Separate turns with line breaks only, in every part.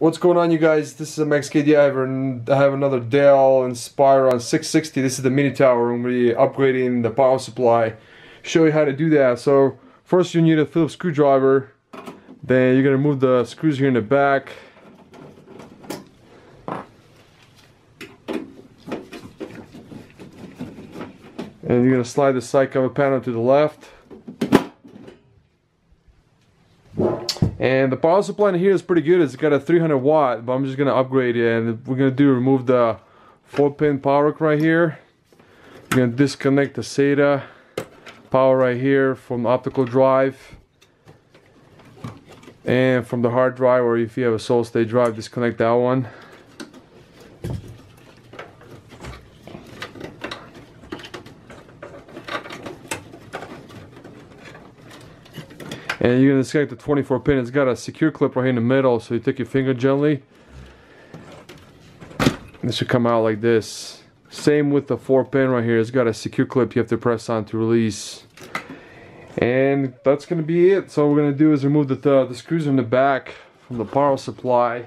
What's going on you guys? This is MXKD. I have, an, I have another Dell Inspiron 660. This is the mini tower. To be upgrading the power supply. Show you how to do that. So first you need a Phillips screwdriver. Then you're going to move the screws here in the back. And you're going to slide the side cover panel to the left. And the power supply in here is pretty good. It's got a 300 watt, but I'm just gonna upgrade it. And we're gonna do remove the four pin power right here. We're gonna disconnect the SATA power right here from the optical drive. And from the hard drive, or if you have a solid state drive, disconnect that one. And you're gonna disconnect the 24 pin. It's got a secure clip right here in the middle, so you take your finger gently. This should come out like this. Same with the 4 pin right here. It's got a secure clip you have to press on to release. And that's gonna be it. So what we're gonna do is remove the, the, the screws in the back from the power supply.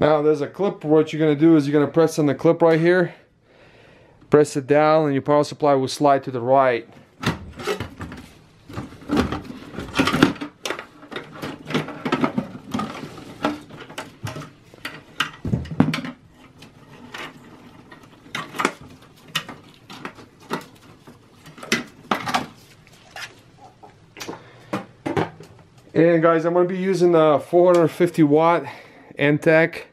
Now there's a clip, what you're gonna do is you're gonna press on the clip right here, press it down and your power supply will slide to the right. And guys, I'm going to be using the 450 watt Antec.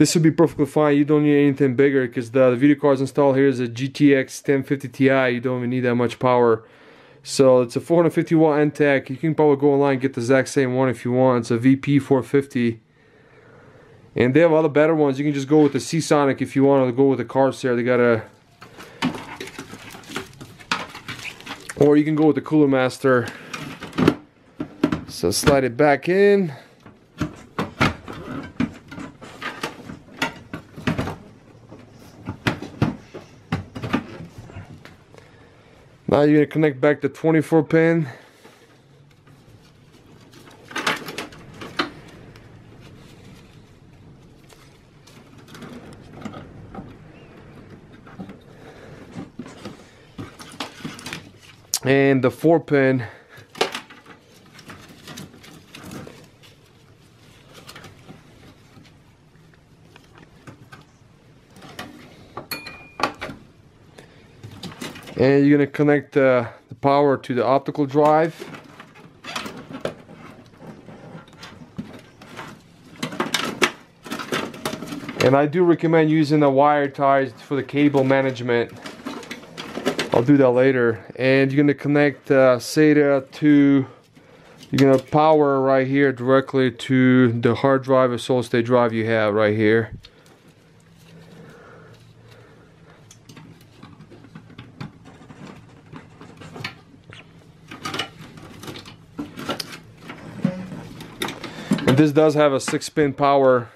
This would be perfectly fine. You don't need anything bigger because the, the video cards installed here is a GTX 1050 Ti. You don't even need that much power. So it's a 450 watt Antec. You can probably go online and get the exact same one if you want. It's a VP450. And they have other better ones. You can just go with the Seasonic if you want to go with the Corsair. They got a... Or you can go with the Cooler Master. So slide it back in. Now you're to connect back the 24 pin. And the 4 pin and you're going to connect uh, the power to the optical drive. And I do recommend using the wire ties for the cable management. I'll do that later. And you're to connect uh, SATA to you're to power right here directly to the hard drive or solid state drive you have right here this does have a six pin power.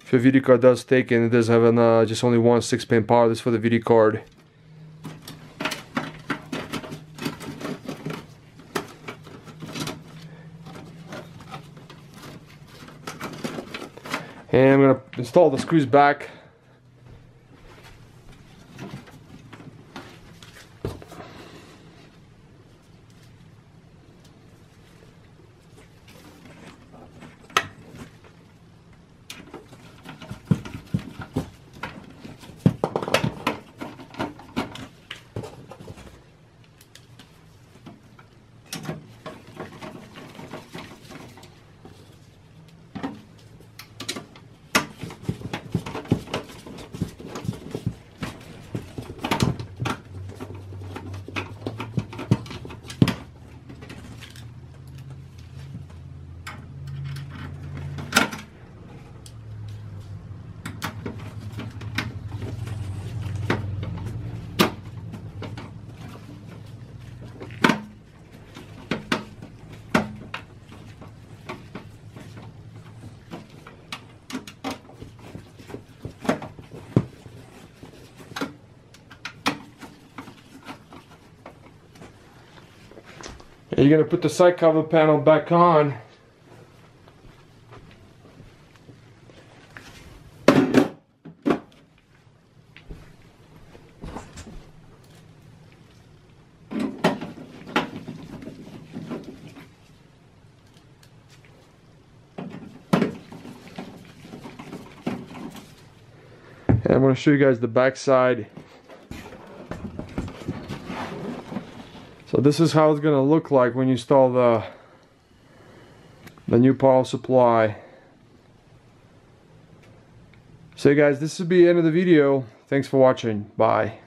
If your video card does take and it does have an, uh, just only one six pin power. This for the video card. And I'm gonna install the screws back And you're gonna put the side cover panel back on. And I'm going to show you guys the back side. So this is how it's going to look like when you install the the new power supply. So guys, this will be the end of the video. Thanks for watching. Bye.